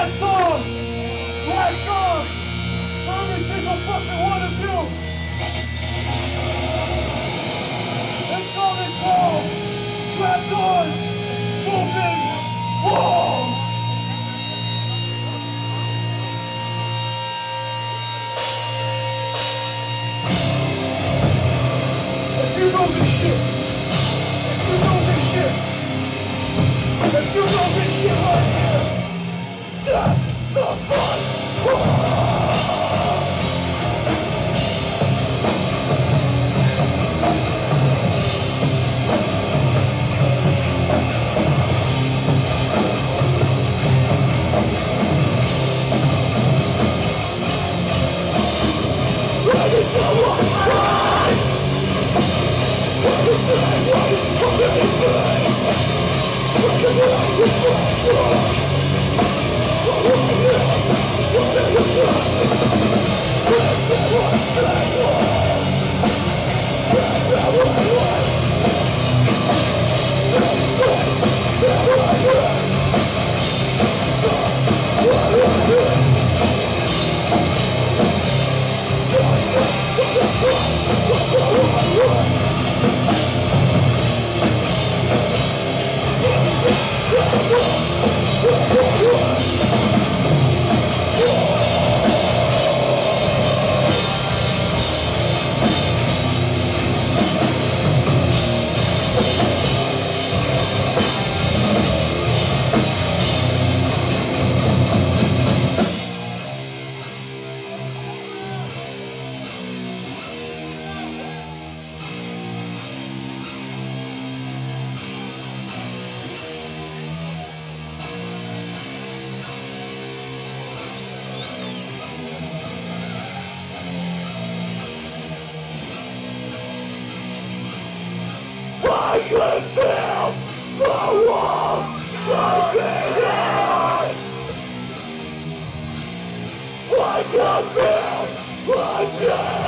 last song. Last song. For every single fucking one of you. This song is called Trapped Doors Moving Walls. If you know this shit,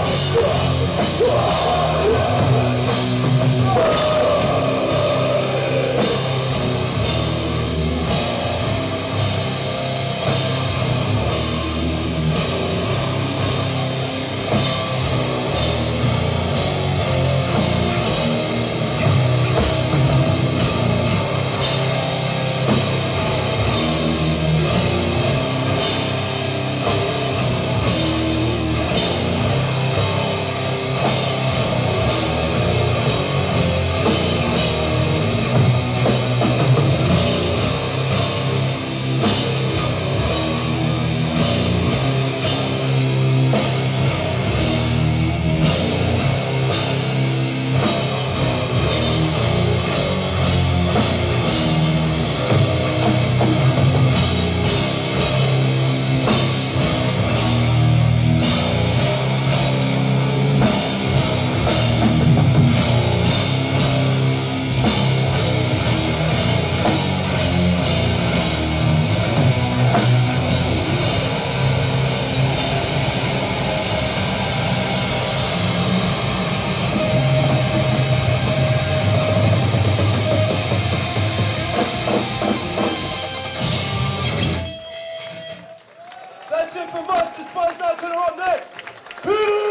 Oh. up next. Peter!